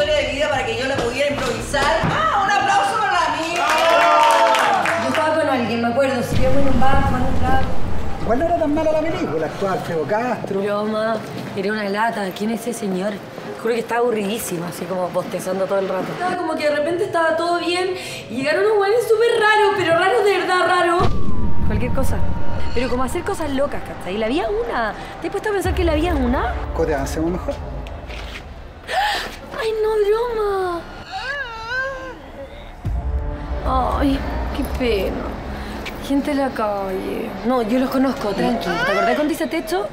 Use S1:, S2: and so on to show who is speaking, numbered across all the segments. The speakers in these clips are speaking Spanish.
S1: historia de vida para que yo la pudiera improvisar. ¡Ah! ¡Un aplauso para la amiga!
S2: Yo estaba con alguien, me acuerdo, si yo en un bar, con un trago.
S3: Igual no era tan mala la película, actuaba Alfredo Castro.
S2: Broma, era una lata. ¿Quién es ese señor? Juro que estaba aburridísimo, así como bostezando todo el rato. Estaba como que de repente estaba todo bien y llegaron unos güeyes súper raros, pero raros de verdad, raros. Cualquier cosa. Pero como hacer cosas locas, ¿cachai? Y la había una. ¿Te has puesto a pensar que la había una?
S3: Cote, avancemos mejor.
S2: ¡Ay, no, broma! Ay, qué pena. Gente en la calle. No, yo los conozco, tranqui. ¿Te acordás con dice techo?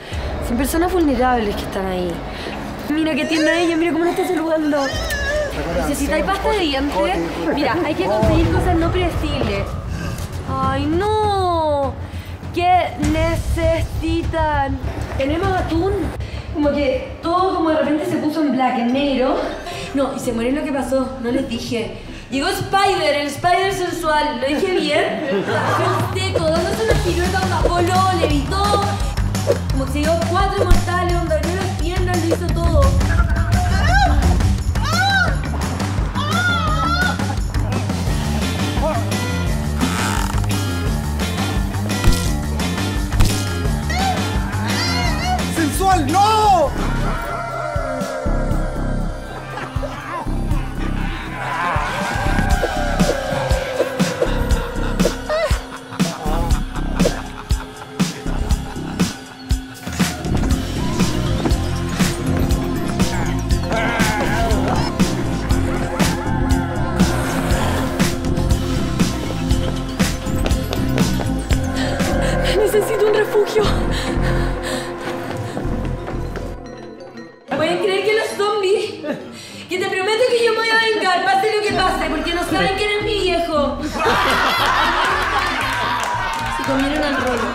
S2: Son personas vulnerables que están ahí. Mira qué tiene ella, mira cómo la está saludando. ¿Necesitáis pasta de dientes? Mira, hay que conseguir cosas no predecibles. ¡Ay, no! ¿Qué necesitan? Tenemos atún. Como que todo como de repente se en black, en negro. No, y se murió lo que pasó, no les dije. Llegó Spider, el Spider sensual. ¿Lo dije bien? Fue un teco, dándose una pirueta, onda voló, levitó. Como que se dio cuatro mortales, onda abrió las piernas, lo hizo todo.
S3: ¡Sensual, no!
S2: ¿Pueden creer que los zombies? Que te prometo que yo me voy a vengar, pase lo que pase, porque no saben quién es mi viejo. Se comieron al rolo.